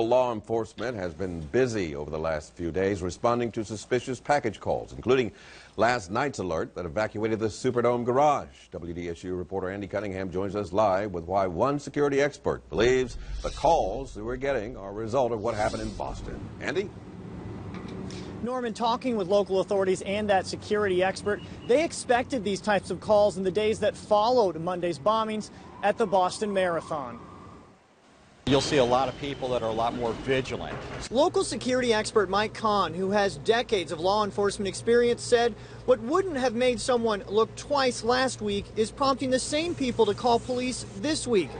Law enforcement has been busy over the last few days responding to suspicious package calls, including last night's alert that evacuated the Superdome garage. WDSU reporter Andy Cunningham joins us live with why one security expert believes the calls that we're getting are a result of what happened in Boston. Andy? Norman, talking with local authorities and that security expert, they expected these types of calls in the days that followed Monday's bombings at the Boston Marathon. You'll see a lot of people that are a lot more vigilant. Local security expert Mike Kahn, who has decades of law enforcement experience, said what wouldn't have made someone look twice last week is prompting the same people to call police this week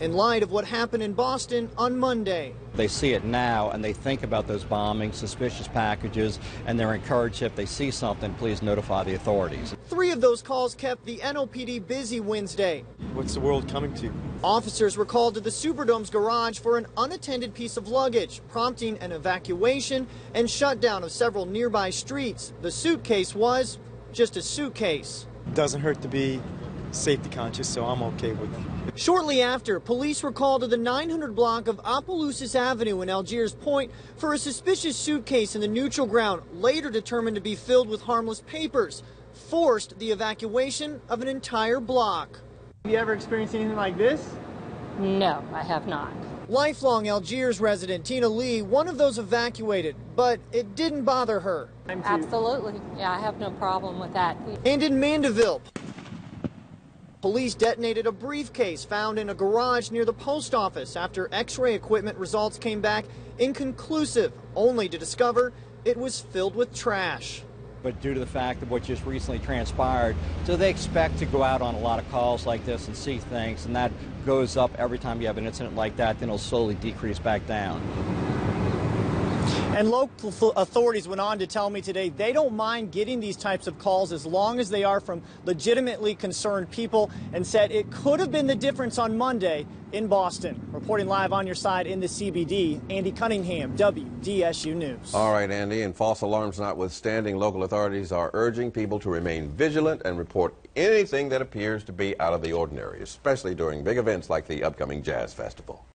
in light of what happened in Boston on Monday. They see it now and they think about those bombings, suspicious packages, and they're encouraged if they see something, please notify the authorities. Three of those calls kept the NOPD busy Wednesday. What's the world coming to? Officers were called to the Superdome's garage for an unattended piece of luggage, prompting an evacuation and shutdown of several nearby streets. The suitcase was just a suitcase. Doesn't hurt to be safety conscious, so I'm okay with it. Shortly after, police were called to the 900 block of Opelousas Avenue in Algiers Point for a suspicious suitcase in the neutral ground, later determined to be filled with harmless papers, forced the evacuation of an entire block. Have you ever experienced anything like this? No, I have not. Lifelong Algiers resident Tina Lee, one of those evacuated, but it didn't bother her. Absolutely. Yeah, I have no problem with that. And in Mandeville, Police detonated a briefcase found in a garage near the post office after x-ray equipment results came back inconclusive, only to discover it was filled with trash. But due to the fact of what just recently transpired, so they expect to go out on a lot of calls like this and see things, and that goes up every time you have an incident like that, then it'll slowly decrease back down. And local authorities went on to tell me today they don't mind getting these types of calls as long as they are from legitimately concerned people and said it could have been the difference on Monday in Boston. Reporting live on your side in the CBD, Andy Cunningham, WDSU News. All right, Andy, and false alarms notwithstanding, local authorities are urging people to remain vigilant and report anything that appears to be out of the ordinary, especially during big events like the upcoming Jazz Festival.